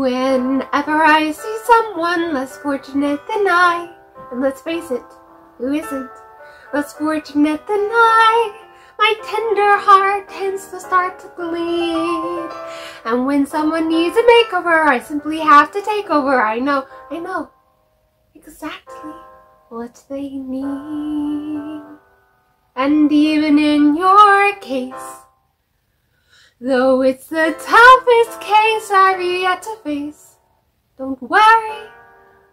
Whenever I see someone less fortunate than I, and let's face it, who isn't less fortunate than I? My tender heart tends to start to bleed. And when someone needs a makeover, I simply have to take over. I know, I know exactly what they need. And even in your case, though it's the toughest case I've yet to face, don't worry,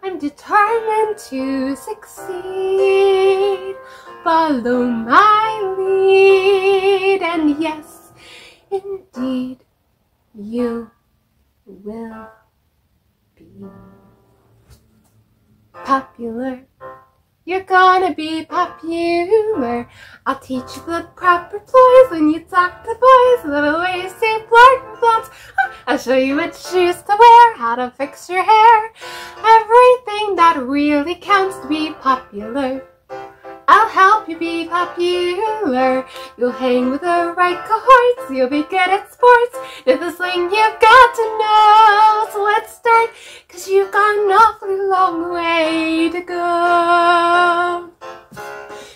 I'm determined to succeed. Follow my lead, and yes, indeed, you will be popular. You're gonna be popular. I'll teach you the proper ploys when you talk to boys. The ways to flirt blondes. I'll show you what shoes to wear, how to fix your hair. Everything that really counts to be popular. I'll you be popular. You'll hang with the right cohorts. You'll be good at sports. It's the thing you've got to know. So let's start, cause you've got an awfully long way to go.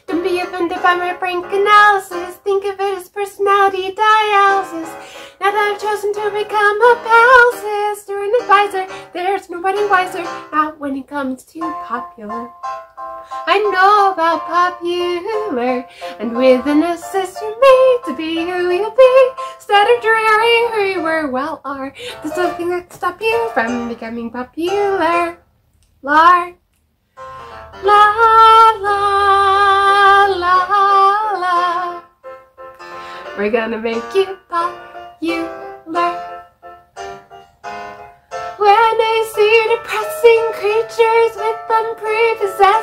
Don't be offended by my frank analysis. Think of it as personality dialysis. Now that I've chosen to become a pal sister and advisor, there's nobody wiser. Not when it comes to popular. I know about popular, and with an assist you're made to be who you'll be. Instead of dreary who you were, well are. There's nothing that can stop you from becoming popular. Lar. La la la la. We're gonna make you popular. When I see depressing creatures with unprepossessing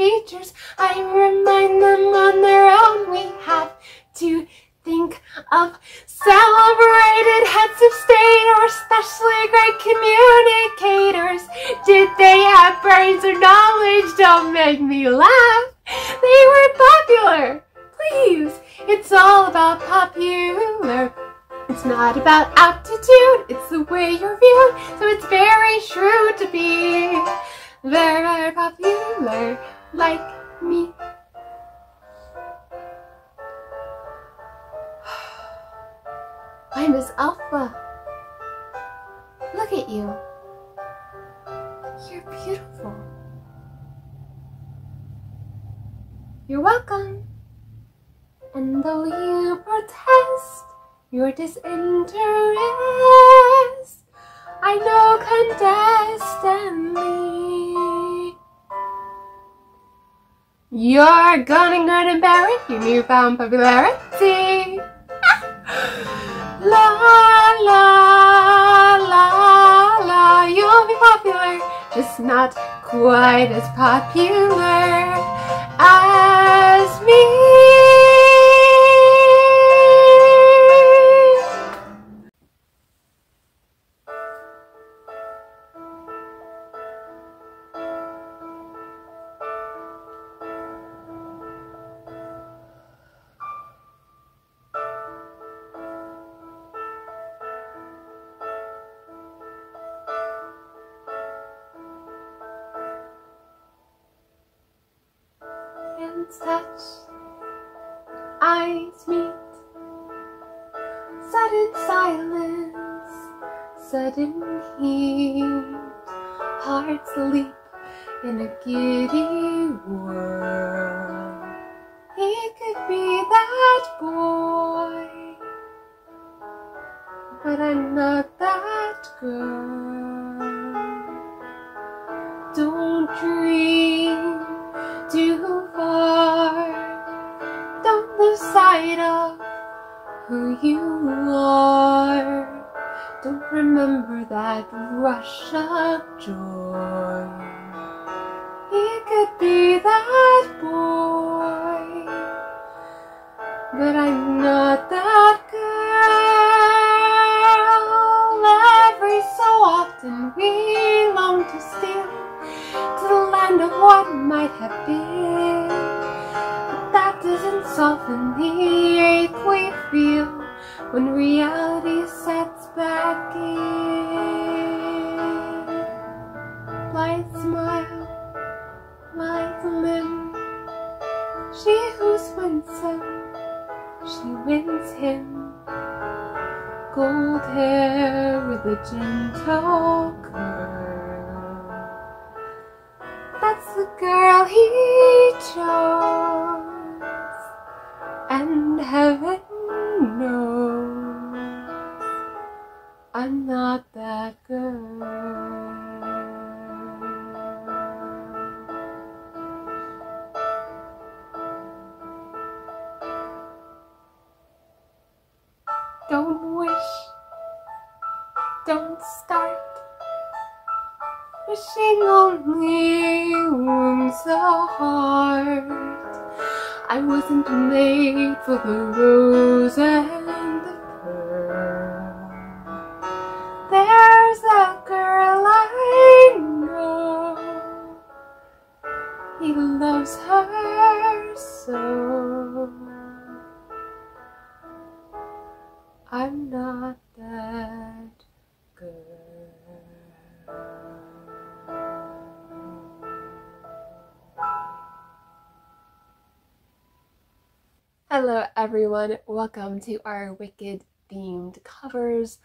features, I remind them on their own we have to think of celebrated heads of state or especially great communicators. Did they have brains or knowledge? Don't make me laugh. They were popular. Please, it's all about popular. It's not about aptitude, it's the way you're viewed. So it's very shrewd to be very, very popular like me. I'm Miss Alpha. Look at you. You're beautiful. You're welcome. And though you protest, your disinterest. I know clandestinely. You're gonna get embarrassed your newfound popularity. la la la la, you'll be popular, just not quite as popular hands touch, eyes meet, sudden silence, sudden heat, hearts leap in a giddy whirl. He could be that boy, but I'm not that girl. Lose sight of who you are. Don't remember that rush of joy. He could be that boy, but I'm not that girl. Every so often we long to steal to the land of what might have been soften the ache we feel when reality sets back in. Light smile, light limb. She who's winsome, she wins him. Gold hair with a gentle curl. That's the girl he chose heaven knows I'm not that girl. Don't wish, don't start wishing only wounds the heart. I wasn't made for the rose and the pearl. There's a girl I know, he loves her so. I'm not that girl. Hello everyone, welcome to our Wicked themed covers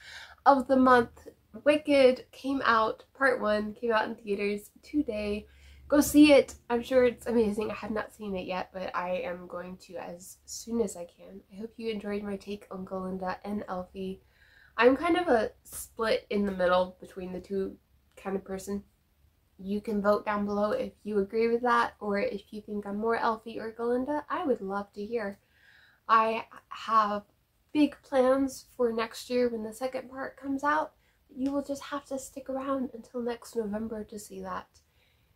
of the month. Wicked came out, part one, came out in theaters today. Go see it. I'm sure it's amazing. I have not seen it yet, but I am going to as soon as I can. I hope you enjoyed my take on Galinda and Elphie. I'm kind of a split in the middle between the two kind of person. You can vote down below if you agree with that or if you think I'm more Elphie or Galinda. I would love to hear. I have big plans for next year when the second part comes out. You will just have to stick around until next November to see that.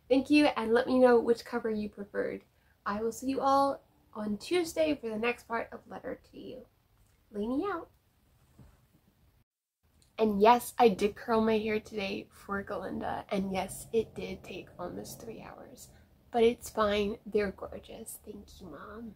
Thank you and let me know which cover you preferred. I will see you all on Tuesday for the next part of Letter to You. Lainey out. And yes, I did curl my hair today for Galinda, and yes, it did take almost three hours. But it's fine, they're gorgeous. Thank you, Mom.